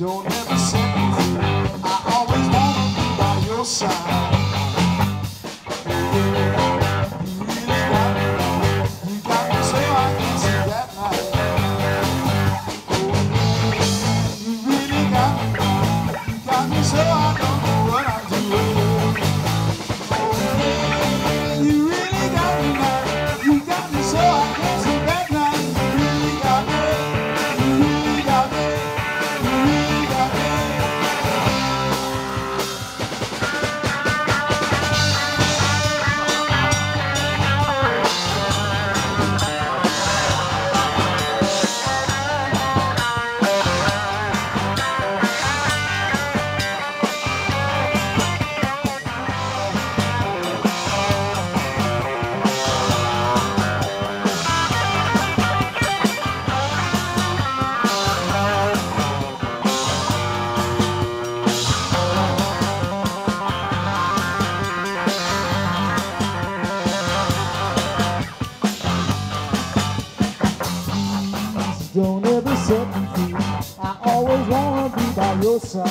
don't ever set me free. I always wanna be by your side. So I Don't ever set me free. I always wanna be by your side.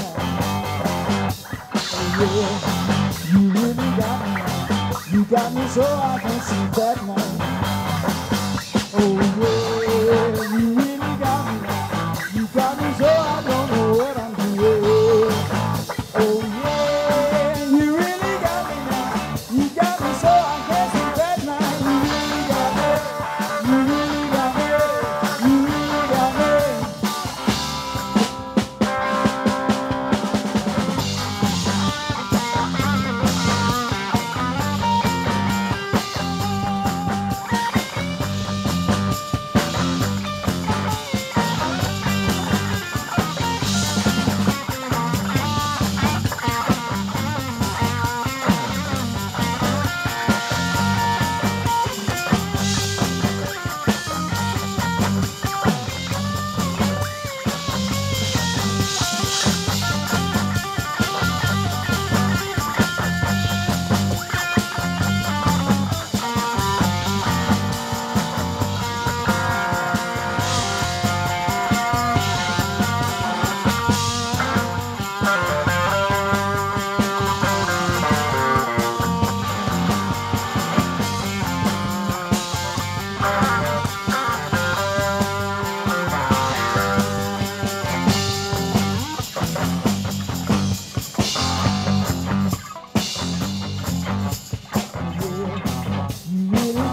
Oh yeah, you really got me. You got me so I can sleep at night. Oh yeah,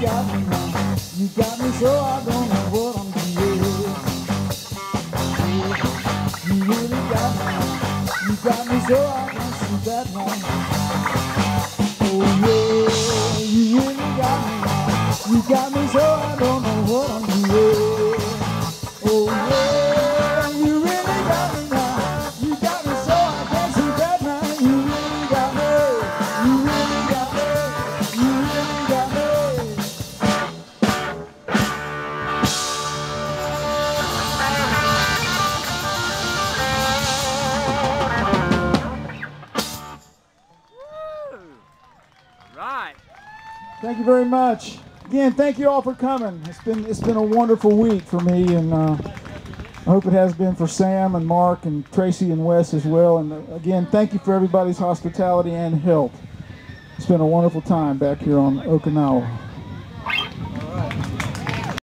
got me now. You got me so I don't know what I'm doing. You really got me now. You got me so I can sleep at night. Oh yeah, you really got me now. You got me so I don't Thank you very much. Again, thank you all for coming. It's been it's been a wonderful week for me, and uh, I hope it has been for Sam and Mark and Tracy and Wes as well. And uh, again, thank you for everybody's hospitality and help. It's been a wonderful time back here on Okinawa.